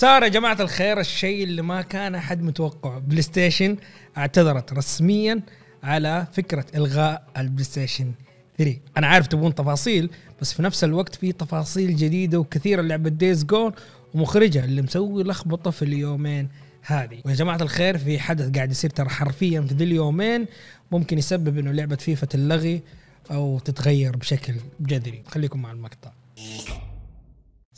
صار يا جماعة الخير الشيء اللي ما كان أحد متوقعه PlayStation اعتذرت رسميا على فكرة إلغاء ال PlayStation 3 أنا عارف تبون تفاصيل بس في نفس الوقت في تفاصيل جديدة وكثيره لعبه Days Gone ومخرجها اللي مسوي لخبطة في اليومين هذه. ويا جماعة الخير في حدث قاعد يصير ترى حرفيا في ذي اليومين ممكن يسبب إنه لعبة فيفا تلغي أو تتغير بشكل جذري. خليكم مع المقطع.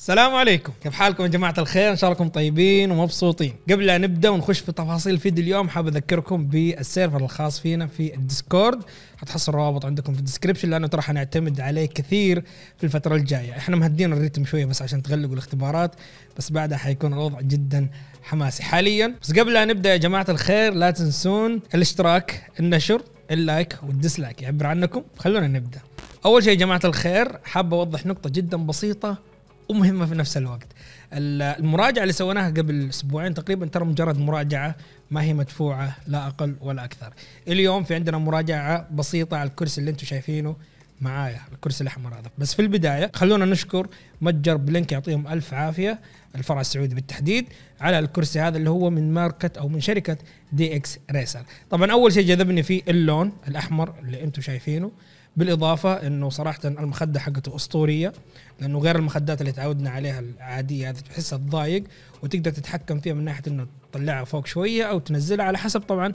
السلام عليكم. كيف حالكم يا جماعة الخير؟ إن شاء الله طيبين ومبسوطين. قبل لا نبدأ ونخش في تفاصيل الفيديو اليوم حاب أذكركم بال server الخاص فينا في ال Discord. حتحصل الروابط عندكم في ال description لأنه ترى حنعتمد عليه كثير في الفترة الجاية. إحنا مهدين ال rhythm شوية بس عشان تقفلوا الاختبارات بس بعدها حيكون الوضع جدا حماسي. حاليا بس قبل لا نبدأ يا جماعة الخير لا تنسون الاشتراك النشر ال like وال dislike. يعبر عنكم. خلونا نبدأ. أول شيء يا جماعة الخير حاب أوضح نقطة جدا بسيطة ومهمة في نفس الوقت. المراجعة اللي سويناها قبل أسبوعين تقريبا ترى مجرد مراجعة ما هي مدفوعة لا أقل ولا أكثر. اليوم في عندنا مراجعة بسيطة على الكرسي اللي أنتم شايفينه معايا الكرسي الأحمر هذا. بس في البداية خلونا نشكر متجر بلينك يعطيهم ألف عافية الفرع السعودي بالتحديد على الكرسي هذا اللي هو من ماركة أو من شركة DXRacer. طبعا أول شيء جذبني فيه اللون الأحمر اللي أنتم شايفينه. بالإضافة إنه صراحة المخدة حقته أسطورية لأنه غير المخدات اللي تعودنا عليها العادية هذه تحسها تضايق وتقدر تتحكم فيها من ناحية إنه تطلعها فوق شوية أو تنزلها على حسب طبعا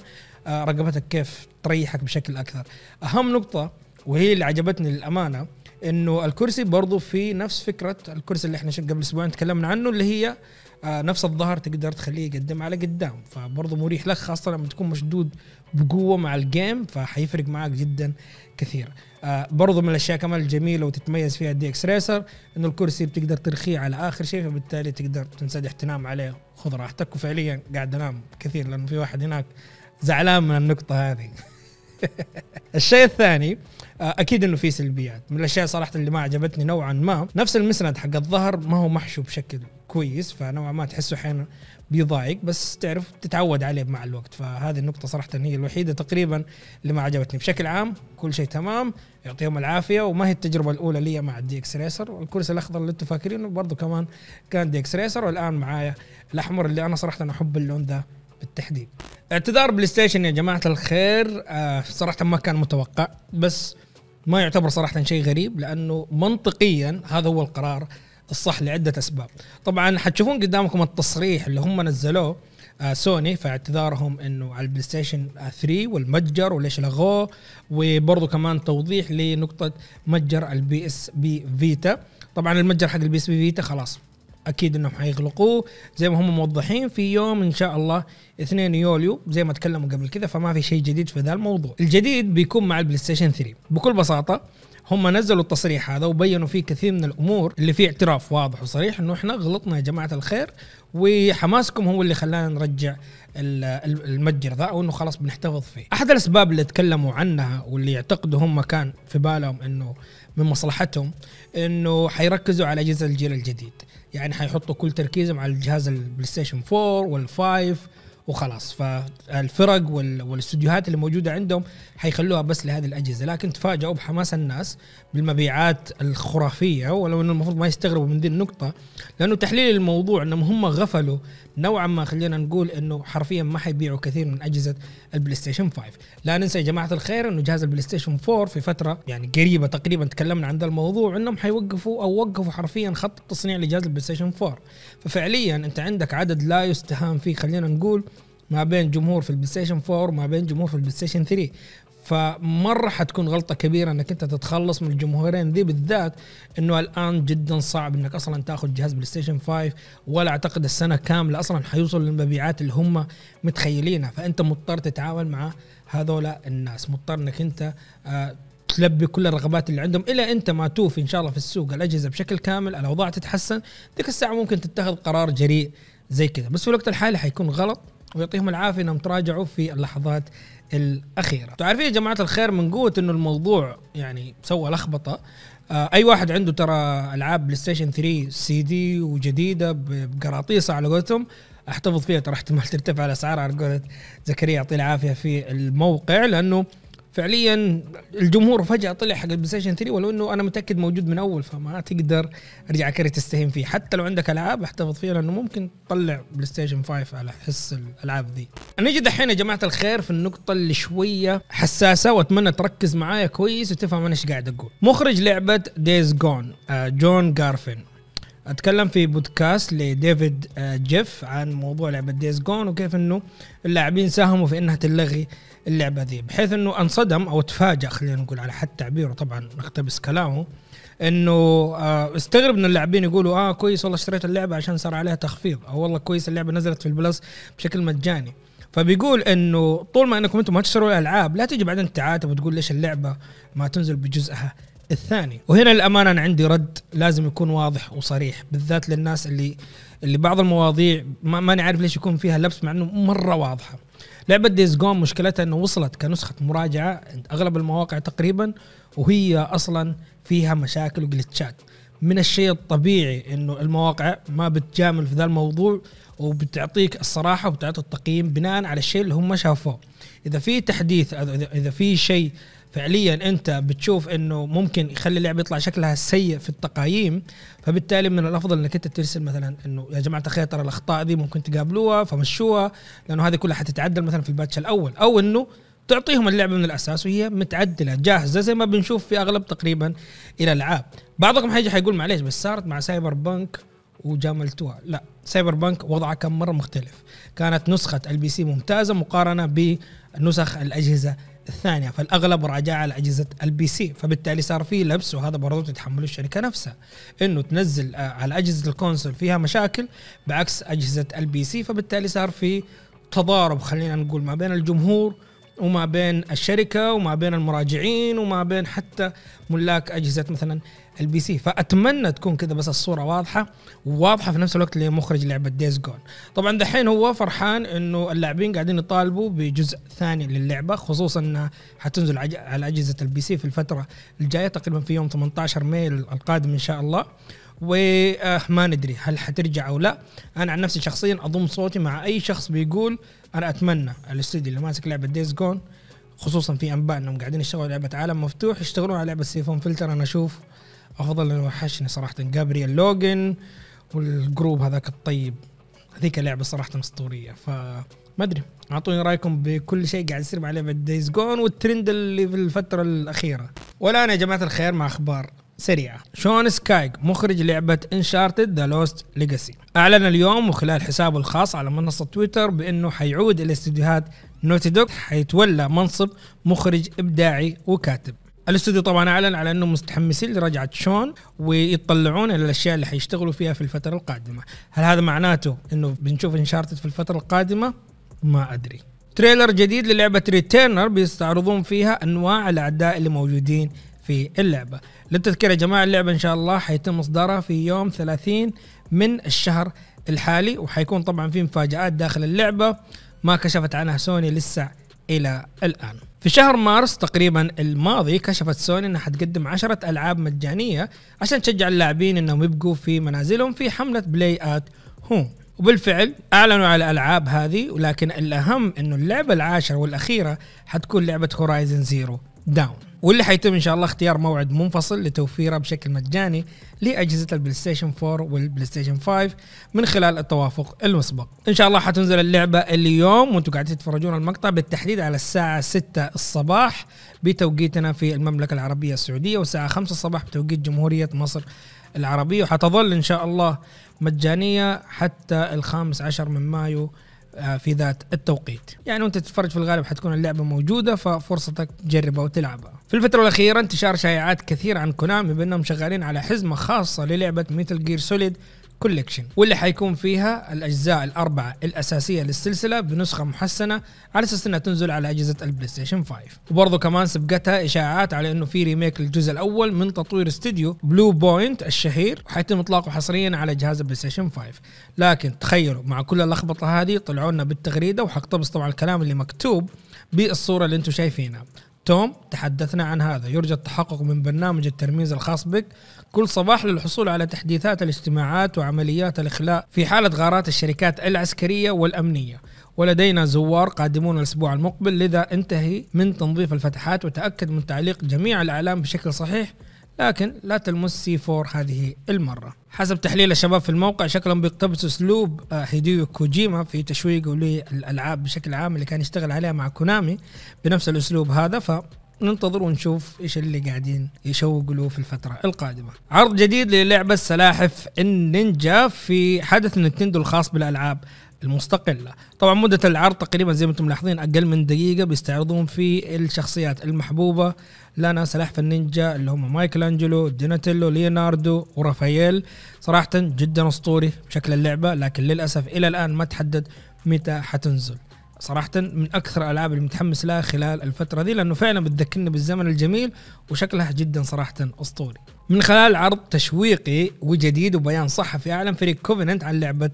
آه، رقبتك كيف تريحك بشكل أكثر. أهم نقطة وهي اللي عجبتني للأمانة إنه الكرسي برضو في نفس فكرة الكرسي اللي إحنا قبل أسبوعين تكلمنا عنه اللي هي آه نفس الظهر تقدر تخليه يقدم على قدام. فبرضه مريح لك خاصة لما تكون مشدود بقوة مع ال game فحيفرق معك جدا كثير. آه برضو من الأشياء كمان الجميلة وتتميز فيها ال DXRacer إنه الكرسي بتقدر ترخيه على آخر شيء فبالتالي تقدر تنسدح تنام عليه خذ راحتك. وفعليا قاعد أنام كثير لأنه في واحد هناك زعلان من النقطة هذه. الشيء الثاني أكيد إنه في سلبيات. من الأشياء صراحة اللي ما عجبتني نوعا ما نفس المسند حق الظهر ما هو محشو بشكل كويس فنوعا ما تحسه أحيانا بيضايق بس تعرف تتعود عليه مع الوقت. فهذه النقطة صراحة هي الوحيدة تقريبا اللي ما عجبتني. بشكل عام كل شيء تمام يعطيهم العافية وما هي التجربة الأولى لي مع ال DXRacer. والكرسي الأخضر اللي أنتم فاكرينه برضه كمان كان DXRacer والآن معايا الأحمر اللي أنا صراحة أنا أحب اللون ذا بالتحديد. اعتذار PlayStation يا جماعة الخير. آه صراحة ما كان متوقع بس ما يعتبر صراحة شيء غريب لأنه منطقيا هذا هو القرار الصح لعدة أسباب. طبعا حتشوفون قدامكم التصريح اللي هم نزلوه آه سوني في اعتذارهم إنه على ال PlayStation 3 والمتجر وليش لغوه وبرضه كمان توضيح لنقطة متجر ال PSP Vita. طبعا المتجر حق ال PSP Vita خلاص أكيد إنهم حيغلقوه زي ما هم موضحين في يوم إن شاء الله 2 يوليو زي ما تكلموا قبل كذا فما في شيء جديد في ذا الموضوع. الجديد بيكون مع ال PlayStation 3 بكل بساطة هم نزلوا التصريح هذا وبينوا فيه كثير من الأمور اللي فيه اعتراف واضح وصريح إنه إحنا غلطنا يا جماعة الخير وحماسكم هو اللي خلانا نرجع المتجر ذا أو انه خلاص بنحتفظ فيه. أحد الأسباب اللي تكلموا عنها واللي يعتقدوا هم كان في بالهم إنه من مصلحتهم إنه حيركزوا على اجهزه الجيل الجديد، يعني حيحطوا كل تركيزهم على الجهاز ال PlayStation 4 وال5 وخلاص. فالفرق والاستديوهات اللي موجودة عندهم حيخلوها بس لهذه الأجهزة. لكن تفاجئوا بحماس الناس بالمبيعات الخرافية ولو إنه المفروض ما يستغربوا من ذي النقطة لأنه تحليل الموضوع إنهم هم غفلوا نوعا ما خلينا نقول إنه حرفيا ما حيبيعوا كثير من أجهزة ال PlayStation 5 لا ننسى يا جماعة الخير إنه جهاز ال PlayStation 4 في فترة يعني قريبة تقريبا تكلمنا عن ذا الموضوع إنهم حيوقفوا أو وقفوا حرفيا خط التصنيع لجهاز ال PlayStation 4 ففعليا أنت عندك عدد لا يستهان فيه خلينا نقول ما بين جمهور في ال PlayStation 4 وما بين جمهور في ال PlayStation 3 فمرة حتكون غلطة كبيرة إنك أنت تتخلص من الجمهورين ذي بالذات إنه الآن جدا صعب إنك أصلا تأخذ جهاز PlayStation 5 ولا أعتقد السنة كاملة أصلا حيوصل للمبيعات اللي هم متخيلينها. فأنت مضطر تتعامل مع هذولا الناس. مضطر إنك أنت آه تلبي كل الرغبات اللي عندهم إلى أنت ما توفي إن شاء الله في السوق. الأجهزة بشكل كامل الأوضاع تتحسن. ذيك الساعة ممكن تتخذ قرار جريء زي كذا. بس في الوقت الحالي حيكون غلط. ويعطيهم العافية إنهم تراجعوا في اللحظات الأخيرة. تعرفين يا جماعة الخير من قوة إنه الموضوع يعني سوى لخبطة. آه أي واحد عنده ترى ألعاب PlayStation 3 سي دي وجديده بقراطيسة على قولتهم أحتفظ فيها ترى احتمال ترتفع الأسعار على قولة زكريا يعطيه العافية في الموقع لأنه فعليا الجمهور فجأة طلع حق ال PlayStation 3 ولو إنه أنا متأكد موجود من أول فما تقدر ارجع كري تستهين فيه. حتى لو عندك ألعاب أحتفظ فيها لأنه ممكن تطلع PlayStation 5 على حس الألعاب ذي. نجي دحين يا جماعة الخير في النقطة اللي شوية حساسة وأتمنى تركز معايا كويس وتفهم أنا إيش قاعد أقول. مخرج لعبة Days Gone آه جون جارفين. أتكلم في بودكاست لديفيد آه، جيف عن موضوع لعبة Days Gone وكيف إنه اللاعبين ساهموا في إنها تلغي اللعبة ذي. بحيث إنه أنصدم أو تفاجأ خلينا نقول على حد تعبيره طبعا نقتبس كلامه إنه آه استغرب إن اللاعبين يقولوا آه كويس والله اشتريت اللعبة عشان صار عليها تخفيض. أو والله كويس اللعبة نزلت في ال Plus بشكل مجاني. فبيقول إنه طول ما إنكم أنتم ما تشتروا الالعاب لا تجي بعدين تعاتب وتقول ليش اللعبة ما تنزل بجزءها. الثاني. وهنا الامانه أنا عندي رد لازم يكون واضح وصريح بالذات للناس اللي اللي بعض المواضيع ما ماني عارف ليش يكون فيها لبس مع إنه مرة واضحة. لعبة Days Gone مشكلتها إنه وصلت كنسخة مراجعة عند أغلب المواقع تقريبا وهي أصلا فيها مشاكل وجلتشات. من الشيء الطبيعي إنه المواقع ما بتجامل في ذا الموضوع وبتعطيك الصراحة وبتعطي التقييم بناء على الشيء اللي هم شافوه. إذا في تحديث إذا في شيء فعليا أنت بتشوف إنه ممكن يخلي اللعبه يطلع شكلها سيء في التقايم فبالتالي من الأفضل إنك أنت ترسل مثلا إنه يا جماعة الخير ترى الأخطاء دي ممكن تقابلوها فمشوها لأنه هذه كلها حتتعدل مثلا في الباتش الأول أو إنه تعطيهم اللعبة من الأساس وهي متعدلة جاهزة زي ما بنشوف في أغلب تقريبا الألعاب. بعضكم حيجي حيقول معليش بس صارت مع Cyberpunk وجاملتوها. لا Cyberpunk وضعها كان مرة مختلف. كانت نسخة ال PC ممتازة مقارنة بنسخ الأجهزة الثانية فالأغلب راجع على أجهزة ال PC. فبالتالي صار في لبس وهذا برضه تتحمله الشركة نفسها إنه تنزل آه، على أجهزة ال console فيها مشاكل بعكس أجهزة ال PC. فبالتالي صار في تضارب خلينا نقول ما بين الجمهور وما بين الشركة وما بين المراجعين وما بين حتى ملاك أجهزة مثلا ال PC فأتمنى تكون كذا بس الصورة واضحة وواضحه في نفس الوقت لمخرج لعبة Days Gone طبعا دحين هو فرحان إنه اللاعبين قاعدين يطالبوا بجزء ثاني للعبة خصوصا إنها حتنزل على أجهزة ال PC في الفترة الجاية تقريبا في يوم 18 مايو القادم إن شاء الله. وما ندري هل حترجع أو لا. أنا عن نفسي شخصيا أضم صوتي مع أي شخص بيقول أنا أتمنى الاستوديو اللي ماسك لعبة Days Gone خصوصا في أنباء إنهم قاعدين يشتغلوا لعبة عالم مفتوح يشتغلون على لعبة Syphon Filter. أنا أشوف أفضل إنه وحشني صراحة جابرييل لوجن وال group هذاك الطيب. هذيك اللعبه صراحة أسطورية. ف ما أدري أعطوني رأيكم بكل شيء قاعد يصير مع لعبة Days Gone والترند اللي في الفترة الأخيرة. والآن يا جماعة الخير مع أخبار. سريعة. شون سكايج مخرج لعبة Uncharted The Lost Legacy أعلن اليوم وخلال حسابه الخاص على منصة تويتر بأنه حيعود إلى استديوهات Naughty Dog حيتولى منصب مخرج إبداعي وكاتب. الاستوديو طبعا أعلن على أنه متحمسين لرجعة شون ويطلعون إلى الأشياء اللي حيشتغلوا فيها في الفترة القادمة. هل هذا معناته أنه بنشوف Uncharted في الفترة القادمة؟ ما أدري. trailer جديد للعبة Returnal بيستعرضون فيها أنواع الأعداء اللي موجودين في اللعبة. للتذكير يا جماعة اللعبة إن شاء الله حيتم اصدارها في يوم 30 من الشهر الحالي وحيكون طبعا في مفاجآت داخل اللعبة ما كشفت عنها سوني لسه إلى الآن. في شهر مارس تقريبا الماضي كشفت سوني إنها حتقدم عشرة ألعاب مجانية عشان تشجع اللاعبين إنهم يبقوا في منازلهم في حملة Play At Home وبالفعل أعلنوا على الألعاب هذه ولكن الأهم إنه اللعبة العاشرة والأخيرة حتكون لعبة Horizon Zero Dawn واللي حيتم إن شاء الله اختيار موعد منفصل لتوفيرها بشكل مجاني لأجهزة البلاي ستيشن 4 والبلاي ستيشن 5 من خلال التوافق المسبق. إن شاء الله حتنزل اللعبة اليوم وأنتم قاعدين تتفرجون المقطع بالتحديد على الساعة 6 الصباح بتوقيتنا في المملكة العربية السعودية والساعة 5 الصباح بتوقيت جمهورية مصر العربية وحتظل إن شاء الله مجانية حتى الخامس عشر من مايو في ذات التوقيت. يعني وانت تتفرج في الغالب حتكون اللعبة موجودة ففرصتك تجربها وتلعبها. في الفترة الأخيرة انتشار شائعات كثير عن كونامي بأنهم شغالين على حزمة خاصة للعبة Metal Gear Solid Collection واللي حيكون فيها الأجزاء الأربعة الأساسية للسلسلة بنسخة محسنة على أساس إنها تنزل على أجهزة البلاي ستيشن 5 وبرضه كمان سبقتها إشاعات على إنه في remake للجزء الأول من تطوير استوديو Bluepoint الشهير وحيتم إطلاقه حصريا على جهاز البلاي ستيشن 5 لكن تخيلوا مع كل اللخبطة هذه طلعوا لنا بالتغريدة وحقتبس طبعا الكلام اللي مكتوب بالصورة اللي أنتم شايفينها. توم تحدثنا عن هذا. يرجى التحقق من برنامج الترميز الخاص بك كل صباح للحصول على تحديثات الاجتماعات وعمليات الإخلاء في حالة غارات الشركات العسكرية والأمنية. ولدينا زوار قادمون الأسبوع المقبل لذا انتهي من تنظيف الفتحات وتأكد من تعليق جميع الأعلام بشكل صحيح لكن لا تلمس C4 هذه المرة حسب تحليل الشباب في الموقع شكلهم بيقتبسوا أسلوب آه، هيديو كوجيما في تشويقه للألعاب بشكل عام اللي كان يشتغل عليها مع كونامي بنفس الأسلوب هذا ف ننتظر ونشوف إيش اللي قاعدين يشوقوا له في الفترة القادمة. عرض جديد للعبة سلاحف النينجا في حدث نينتندو الخاص بالألعاب. المستقلة. طبعا مدة العرض تقريبا زي ما أنتم ملاحظين أقل من دقيقة بيستعرضون في الشخصيات المحبوبة لنا سلاحف النينجا اللي هم مايكل انجلو ديناتيلو ليوناردو ورافائيل. صراحة جدا أسطوري بشكل اللعبة لكن للأسف إلى الآن ما تحدد متى حتنزل. صراحة من أكثر الألعاب اللي متحمس لها خلال الفترة دي لأنه فعلا بتذكرني بالزمن الجميل وشكلها جدا صراحة أسطوري. من خلال عرض تشويقي وجديد وبيان صحفي أعلن فريق Covenant عن لعبة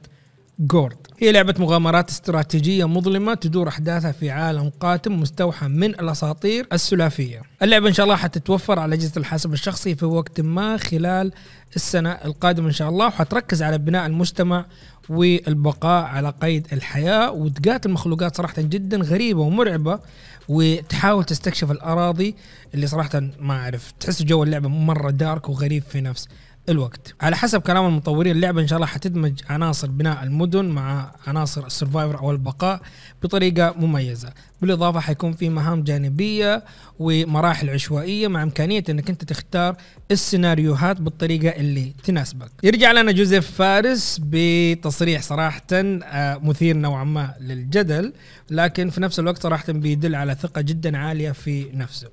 Gord. هي لعبة مغامرات استراتيجية مظلمة تدور أحداثها في عالم قاتم مستوحى من الأساطير السلافية. اللعبة إن شاء الله حتتوفر على أجهزة الحاسب الشخصي في وقت ما خلال السنة القادمة إن شاء الله. وحتركز على بناء المجتمع والبقاء على قيد الحياة. وتقاتل مخلوقات صراحة جدا غريبة ومرعبة وتحاول تستكشف الأراضي اللي صراحة ما أعرف. تحس جو اللعبة مرة دارك وغريب في نفس الوقت. على حسب كلام المطورين اللعبة إن شاء الله حتدمج عناصر بناء المدن مع عناصر السرفايفر أو البقاء بطريقة مميزة. بالإضافة حيكون في مهام جانبية ومراحل عشوائية مع إمكانية إنك أنت تختار السيناريوهات بالطريقة اللي تناسبك. يرجع لنا جوزيف فارس بتصريح صراحة آه، مثير نوعا ما للجدل لكن في نفس الوقت صراحة بيدل على ثقة جدا عالية في نفسه.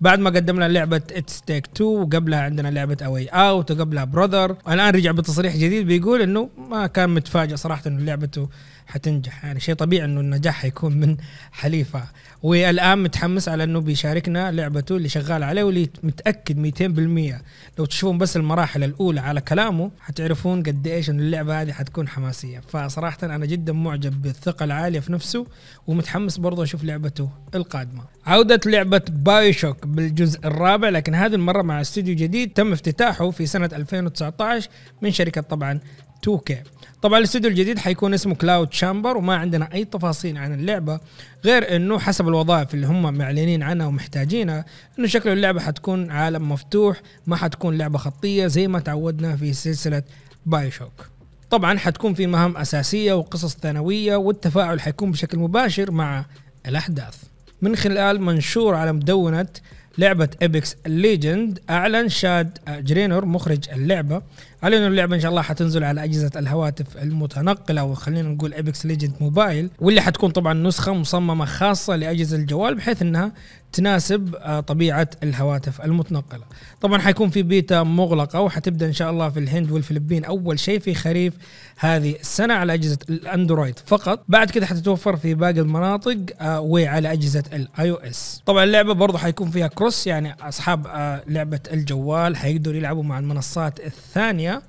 بعد ما قدمنا لعبة اتس تيك 2 وقبلها عندنا لعبة A Way Out وقبلها Brothers الآن رجع بتصريح جديد بيقول إنه ما كان متفاجئ صراحة إنه لعبته. حتنجح. يعني شيء طبيعي إنه النجاح حيكون من حليفة. والآن متحمس على إنه بيشاركنا لعبته اللي شغال عليه واللي متأكد 200% لو تشوفون بس المراحل الأولى على كلامه حتعرفون قد إيش إن اللعبة هذه حتكون حماسية. فصراحة أنا جدا معجب بالثقة العالية في نفسه ومتحمس برضه أشوف لعبته القادمة. عودة لعبة باي شوك بالجزء الرابع لكن هذه المرة مع استوديو جديد تم افتتاحه في سنة 2019 من شركة طبعا 2K طبعا الاستوديو الجديد حيكون اسمه Cloud Chamber وما عندنا أي تفاصيل عن اللعبة غير إنه حسب الوظائف اللي هم معلنين عنها ومحتاجينها إنه شكل اللعبة حتكون عالم مفتوح ما حتكون لعبة خطية زي ما تعودنا في سلسلة BioShock طبعا حتكون في مهام أساسية وقصص ثانوية والتفاعل حيكون بشكل مباشر مع الأحداث. من خلال منشور على مدونة لعبة Apex Legends أعلن شاد جرينور مخرج اللعبة. على إنه اللعبة إن شاء الله حتنزل على أجهزة الهواتف المتنقلة وخلينا نقول Apex Legends Mobile واللي حتكون طبعا نسخة مصممة خاصة لأجهزة الجوال بحيث إنها تناسب آه، طبيعة الهواتف المتنقلة. طبعا حيكون في بيتا مغلقة وحتبدأ إن شاء الله في الهند والفلبين أول شيء في خريف هذه السنة على أجهزة الأندرويد فقط، بعد كده حتتوفر في باقي المناطق آه، وعلى أجهزة ال iOS. طبعا اللعبة برضه حيكون فيها cross يعني أصحاب آه، لعبة الجوال حيقدروا يلعبوا مع المنصات الثانية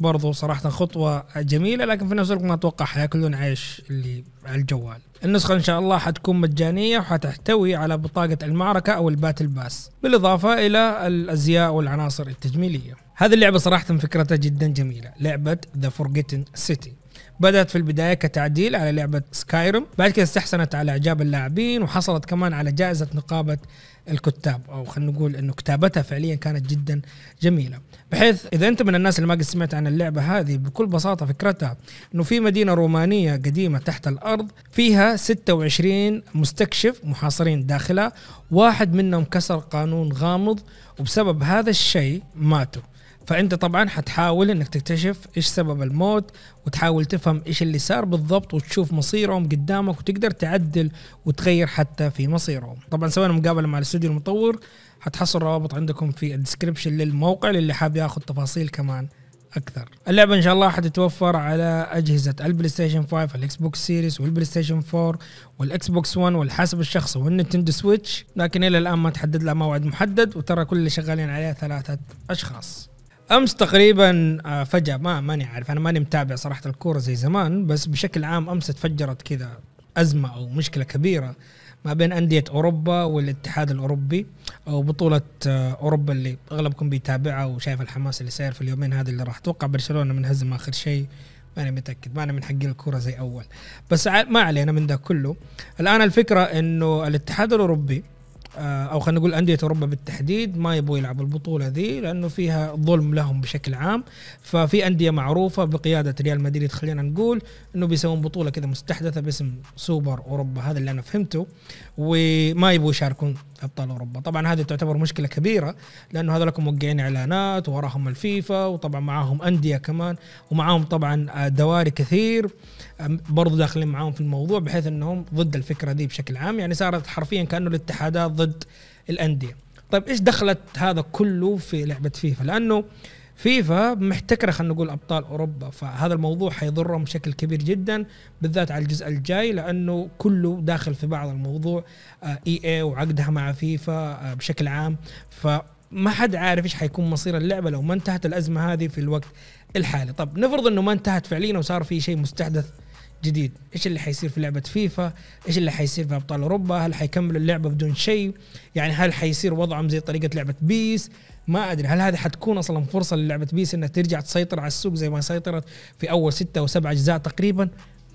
فبرضو صراحة خطوة جميلة لكن في نفس الوقت ما أتوقع حياكلون عيش اللي على الجوال. النسخة إن شاء الله حتكون مجانية وحتحتوي على بطاقة المعركة أو ال battle pass بالإضافة إلى الأزياء والعناصر التجميلية. هذه اللعبة صراحة فكرتها جدا جميلة، لعبة The Forgotten City. بدأت في البداية كتعديل على لعبة Skyrim بعد كده استحسنت على إعجاب اللاعبين وحصلت كمان على جائزة نقابة الكتاب أو خلينا نقول إنه كتابتها فعليا كانت جدا جميلة. بحيث إذا أنت من الناس اللي ما قد سمعت عن اللعبة هذه بكل بساطة فكرتها إنه في مدينة رومانية قديمة تحت الأرض فيها 26 مستكشف محاصرين داخلها واحد منهم كسر قانون غامض وبسبب هذا الشيء ماتوا. فأنت طبعا حتحاول إنك تكتشف إيش سبب الموت وتحاول تفهم إيش اللي صار بالضبط وتشوف مصيرهم قدامك وتقدر تعدل وتغير حتى في مصيرهم. طبعا سوينا مقابلة مع الاستوديو المطور. حتحصل روابط عندكم في ال description للموقع للي حاب ياخذ تفاصيل كمان أكثر. اللعبة إن شاء الله حتتوفر على أجهزة البلاي ستيشن 5 الاكس بوكس Series والبلاي ستيشن 4 والاكس بوكس 1 والحاسب الشخصي والنينتندو سويتش. لكن إلى الآن ما تحدد لها موعد محدد وترى كل اللي شغالين عليها ثلاثة أشخاص. أمس تقريبا آه، فجأة ما ماني عارف أنا ماني متابع صراحة الكورة زي زمان بس بشكل عام أمس تفجرت كذا أزمة أو مشكلة كبيرة ما بين أندية أوروبا والاتحاد الأوروبي أو بطولة آه، أوروبا اللي أغلبكم بيتابعها وشايف الحماس اللي صاير في اليومين هذه اللي راح أتوقع برشلونة منهزم آخر شيء. ماني متأكد ما أنا من حق الكورة زي أول. بس ما علينا من ذا كله. الآن الفكرة إنه الاتحاد الأوروبي أو خلينا نقول أندية أوروبا بالتحديد ما يبغوا يلعبوا البطولة ذي لأنه فيها ظلم لهم بشكل عام. ففي أندية معروفة بقيادة ريال مدريد خلينا نقول إنه بيسوون بطولة كذا مستحدثة باسم سوبر أوروبا هذا اللي أنا فهمته. وما يبغوا يشاركون أبطال أوروبا. طبعا هذه تعتبر مشكلة كبيرة لأنه هذول موقعين إعلانات وراهم الفيفا وطبعا معاهم أندية كمان ومعاهم طبعا دواري كثير. برضو داخلين معاهم في الموضوع بحيث إنهم ضد الفكرة دي بشكل عام. يعني صارت حرفيا كأنه الاتحادات ضد الأندية. طيب إيش دخلت هذا كله في لعبة فيفا؟ لأنه فيفا محتكرة خلينا نقول أبطال أوروبا فهذا الموضوع حيضرهم بشكل كبير جدا بالذات على الجزء الجاي لأنه كله داخل في بعض الموضوع EA وعقدها مع فيفا آه، بشكل عام. فما حد عارف إيش حيكون مصير اللعبة لو ما انتهت الأزمة هذه في الوقت الحالي. طب نفرض إنه ما انتهت فعليا وصار في شيء مستحدث جديد. إيش اللي حيصير في لعبة فيفا؟ إيش اللي حيصير في أبطال أوروبا؟ هل حيكملوا اللعبة بدون شيء؟ يعني هل حيصير وضعهم زي طريقة لعبة PES؟ ما أدري. هل هذه حتكون أصلا فرصة للعبة PES إنها ترجع تسيطر على السوق زي ما سيطرت في أول ستة أو سبع أجزاء تقريبا؟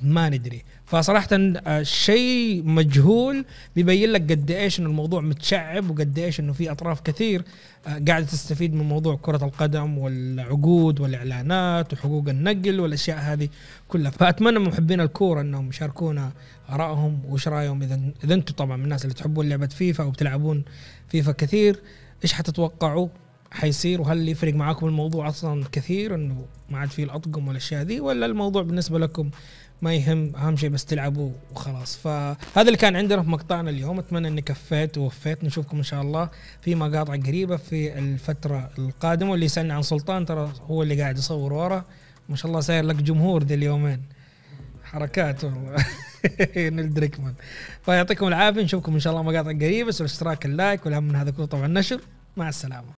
ما ندري. فصراحة آه، شيء مجهول بيبين لك قد إيش إنه الموضوع متشعب وقد إيش إنه في أطراف كثير آه، قاعدة تستفيد من موضوع كرة القدم والعقود والإعلانات وحقوق النقل والأشياء هذه كلها. فأتمنى من محبين الكورة إنهم يشاركونا آرائهم وش رأيهم إذا إذا أنتم طبعا من الناس اللي تحبون لعبة فيفا أو بتلعبون فيفا كثير إيش حتتوقعوا حيصير؟ وهل يفرق معاكم الموضوع أصلا كثير إنه ما عاد فيه الأطقم والأشياء دي ولا الموضوع بالنسبة لكم ما يهم أهم شيء بس تلعبوا وخلاص. فهذا اللي كان عندنا في مقطعنا اليوم. أتمنى اني كفيت ووفيت. نشوفكم إن شاء الله في مقاطع قريبة في الفترة القادمة. واللي يسالني عن سلطان ترى هو اللي قاعد يصور ورا. ما شاء الله صاير لك جمهور ذي اليومين. حركات والله. نيل دراكمان فيعطيكم العافية. نشوفكم إن شاء الله مقاطع قريبة. بس الاشتراك ال like والأهم من هذا كله طبعا النشر. مع السلامة.